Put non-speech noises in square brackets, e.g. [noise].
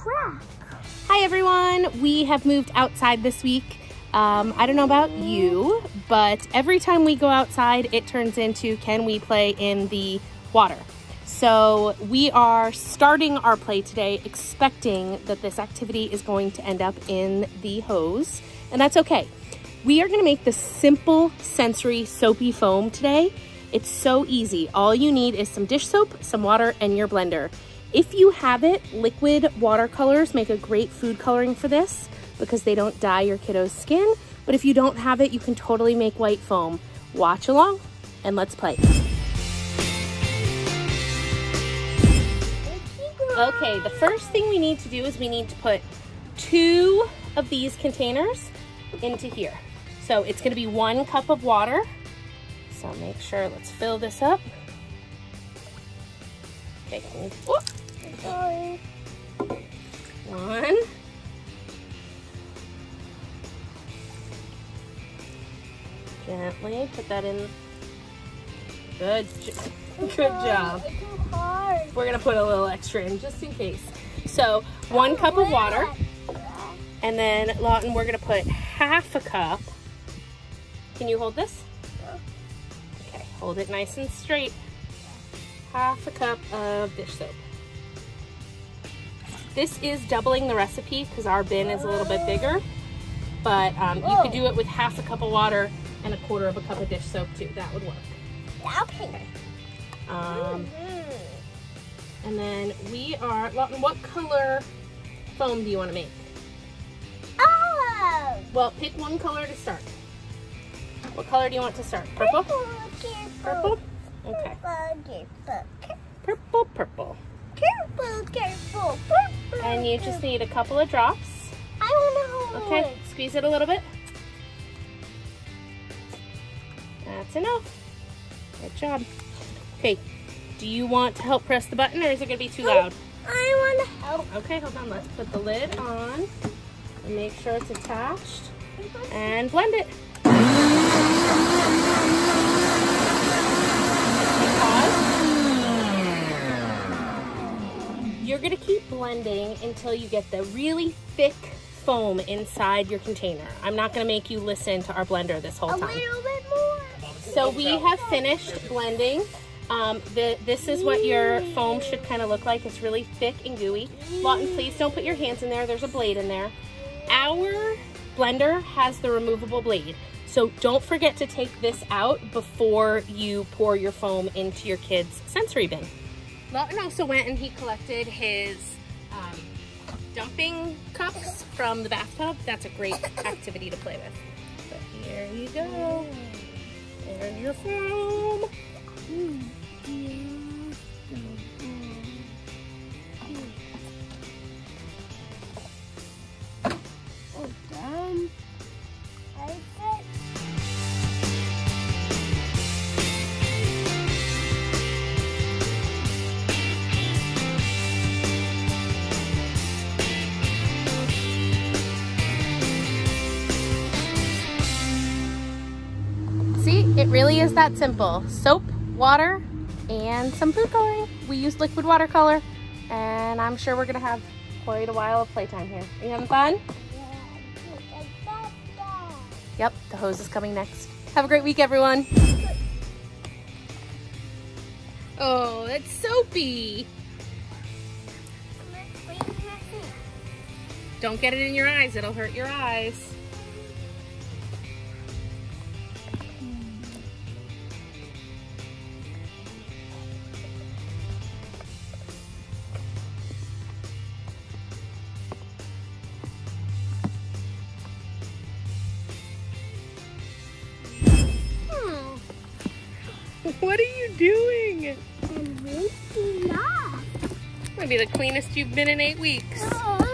crack. Hi everyone, we have moved outside this week. Um, I don't know about you, but every time we go outside, it turns into can we play in the water? So we are starting our play today expecting that this activity is going to end up in the hose, and that's okay. We are gonna make the simple sensory soapy foam today. It's so easy. All you need is some dish soap, some water, and your blender. If you have it, liquid watercolors make a great food coloring for this because they don't dye your kiddo's skin. But if you don't have it, you can totally make white foam. Watch along and let's play. Okay, the first thing we need to do is we need to put two of these containers into here. So it's gonna be one cup of water. So make sure, let's fill this up. Okay, Sorry. one. Gently put that in. Good, good job. It's too hard. We're gonna put a little extra in just in case. So one cup of water, and then Lawton, we're gonna put half a cup. Can you hold this? Okay, hold it nice and straight. Half a cup of dish soap. This is doubling the recipe because our bin is a little bit bigger, but um, you could do it with half a cup of water and a quarter of a cup of dish soap too. That would work. Okay. Um, and then we are, Lawton, what color foam do you want to make? Olive. Well, pick one color to start. What color do you want to start? Purple? Purple? Okay. Purple, purple. Careful, careful, purple. And you just need a couple of drops. I want to hold Okay, squeeze it a little bit. That's enough. Good job. Okay, do you want to help press the button or is it going to be too loud? I want to help. Okay, hold on. Let's put the lid on and make sure it's attached and blend it. Gonna keep blending until you get the really thick foam inside your container. I'm not gonna make you listen to our blender this whole A time. little bit more. So we have finished blending. Um, the, this is what your foam should kind of look like. It's really thick and gooey. Lawton, please don't put your hands in there. There's a blade in there. Our blender has the removable blade. So don't forget to take this out before you pour your foam into your kid's sensory bin. Lawton also went and he collected his um, dumping cups from the bathtub. That's a great [coughs] activity to play with. But here you go. There's your foam. Oh, it really is that simple. Soap, water, and some food coloring. We use liquid watercolor, and I'm sure we're gonna have quite a while of playtime here. Are you having fun? Yeah. Yep, the hose is coming next. Have a great week, everyone. Oh, that's soapy. Don't get it in your eyes, it'll hurt your eyes. [laughs] What are you doing? I'm waking up. Might be the cleanest you've been in eight weeks. Oh,